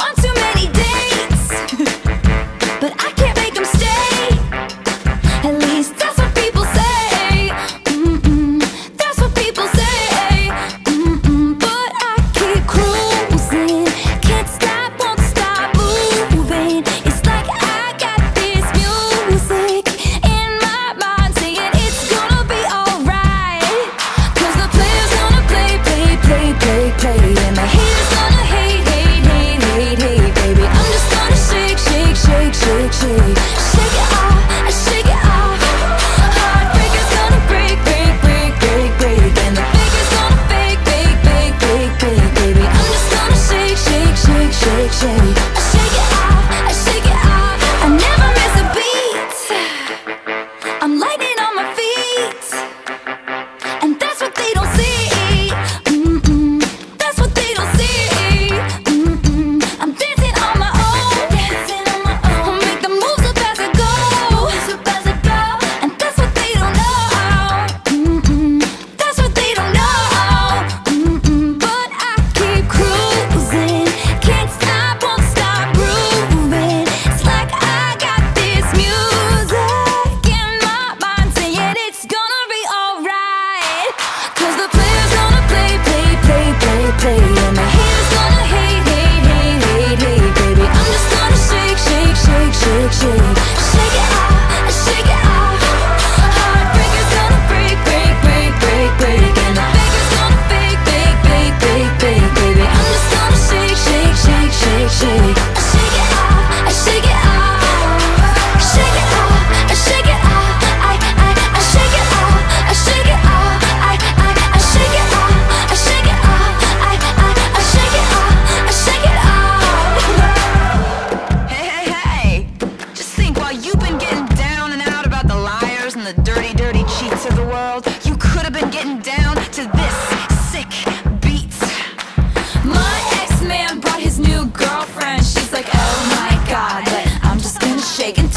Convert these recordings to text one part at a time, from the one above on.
I'm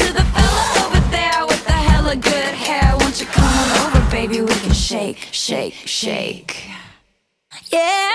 to the fella over there with the hella good hair. Won't you come on over, baby? We can shake, shake, shake. Yeah.